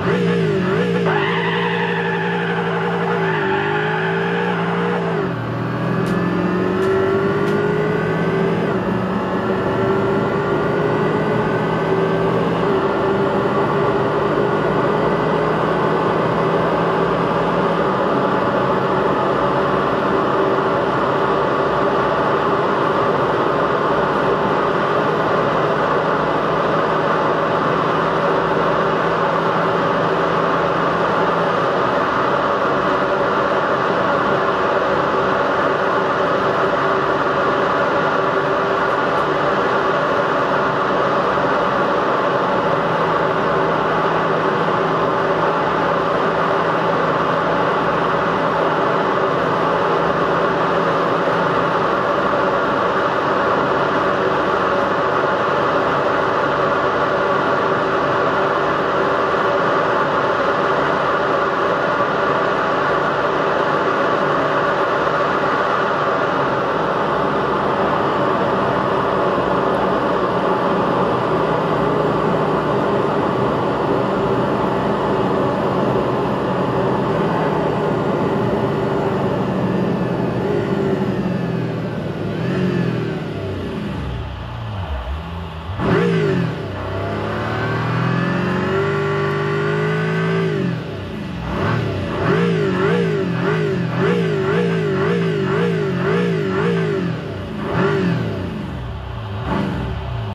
Amen.